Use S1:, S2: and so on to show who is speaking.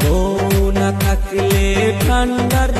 S1: বউ না থাকলে ঠান্ডার দিনে